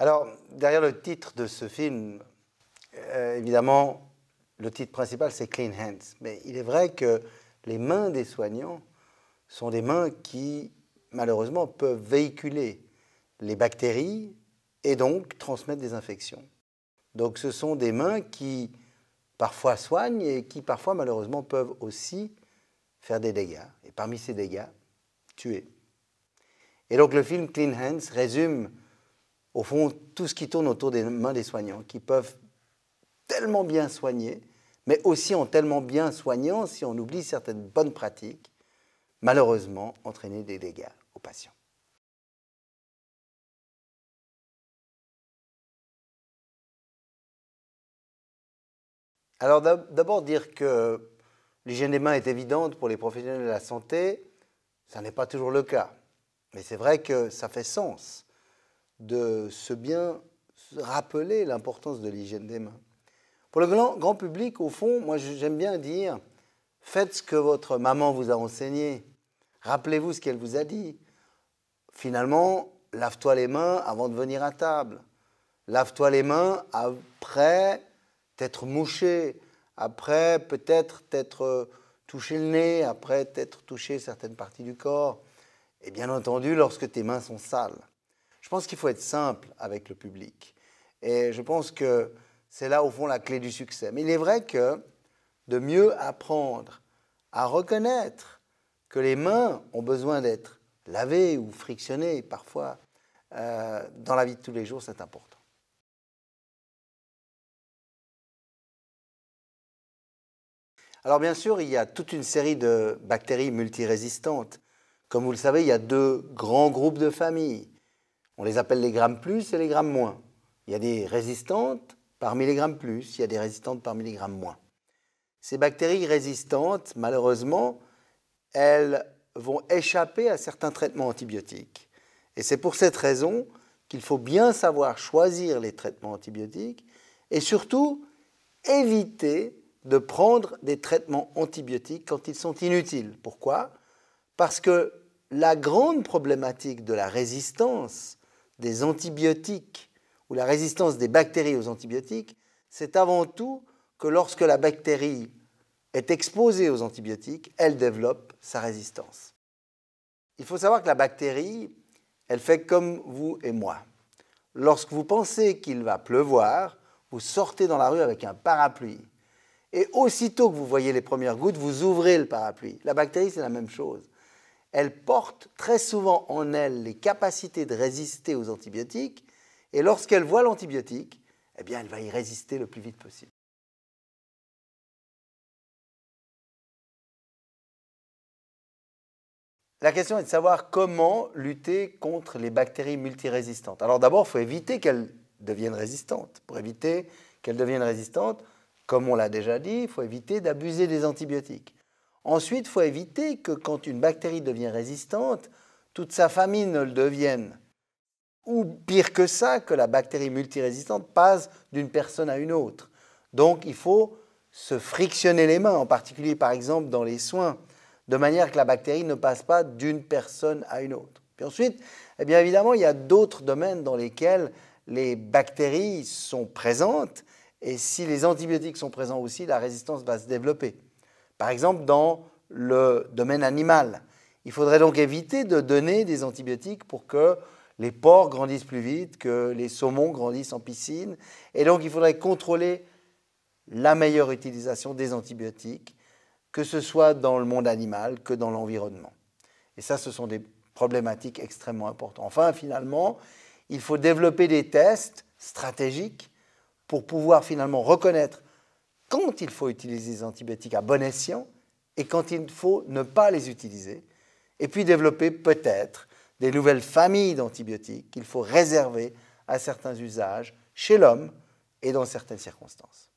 Alors, derrière le titre de ce film, euh, évidemment, le titre principal, c'est Clean Hands. Mais il est vrai que les mains des soignants sont des mains qui, malheureusement, peuvent véhiculer les bactéries et donc transmettre des infections. Donc ce sont des mains qui parfois soignent et qui parfois, malheureusement, peuvent aussi faire des dégâts. Et parmi ces dégâts, tuer. Et donc le film Clean Hands résume, au fond, tout ce qui tourne autour des mains des soignants, qui peuvent tellement bien soigner, mais aussi en tellement bien soignant, si on oublie certaines bonnes pratiques, malheureusement entraîner des dégâts aux patients. Alors d'abord dire que l'hygiène des mains est évidente pour les professionnels de la santé, ça n'est pas toujours le cas. Mais c'est vrai que ça fait sens de se bien rappeler l'importance de l'hygiène des mains. Pour le grand, public, au fond, moi j'aime bien dire, faites ce que votre maman vous a enseigné. Rappelez-vous ce qu'elle vous a dit. Finalement, lave-toi les mains avant de venir à table. Lave-toi les mains après t'être mouché, après peut-être t'être touché le nez, après t'être touché certaines parties du corps. Et bien entendu, lorsque tes mains sont sales. Je pense qu'il faut être simple avec le public. Et je pense que c'est là, au fond, la clé du succès. Mais il est vrai que de mieux apprendre à reconnaître que les mains ont besoin d'être lavées ou frictionnées parfois euh, dans la vie de tous les jours, c'est important. Alors bien sûr, il y a toute une série de bactéries multirésistantes. Comme vous le savez, il y a deux grands groupes de familles. On les appelle les grammes plus et les grammes moins. Il y a des résistantes par milligramme plus, il y a des résistantes par milligramme moins. Ces bactéries résistantes, malheureusement, elles vont échapper à certains traitements antibiotiques. Et c'est pour cette raison qu'il faut bien savoir choisir les traitements antibiotiques et surtout éviter de prendre des traitements antibiotiques quand ils sont inutiles. Pourquoi? Parce que la grande problématique de la résistance des antibiotiques ou la résistance des bactéries aux antibiotiques, c'est avant tout que lorsque la bactérie est exposée aux antibiotiques, elle développe sa résistance. Il faut savoir que la bactérie, elle fait comme vous et moi. Lorsque vous pensez qu'il va pleuvoir, vous sortez dans la rue avec un parapluie. Et aussitôt que vous voyez les premières gouttes, vous ouvrez le parapluie. La bactérie, c'est la même chose. Elle porte très souvent en elle les capacités de résister aux antibiotiques et lorsqu'elle voit l'antibiotique, eh elle va y résister le plus vite possible. La question est de savoir comment lutter contre les bactéries multirésistantes. Alors d'abord, il faut éviter qu'elles deviennent résistantes. Pour éviter qu'elles deviennent résistantes, comme on l'a déjà dit, il faut éviter d'abuser des antibiotiques. Ensuite, il faut éviter que quand une bactérie devient résistante, toute sa famille ne le devienne ou pire que ça, que la bactérie multirésistante passe d'une personne à une autre. Donc il faut se frictionner les mains, en particulier par exemple dans les soins, de manière que la bactérie ne passe pas d'une personne à une autre. Puis ensuite, eh bien évidemment, il y a d'autres domaines dans lesquels les bactéries sont présentes, et si les antibiotiques sont présents aussi, la résistance va se développer. Par exemple, dans le domaine animal, il faudrait donc éviter de donner des antibiotiques pour que les porcs grandissent plus vite, que les saumons grandissent en piscine. Et donc, il faudrait contrôler la meilleure utilisation des antibiotiques, que ce soit dans le monde animal que dans l'environnement. Et ça, ce sont des problématiques extrêmement importantes. Enfin, finalement, il faut développer des tests stratégiques pour pouvoir finalement reconnaître quand il faut utiliser les antibiotiques à bon escient et quand il faut ne pas les utiliser. Et puis développer peut-être des nouvelles familles d'antibiotiques qu'il faut réserver à certains usages chez l'homme et dans certaines circonstances.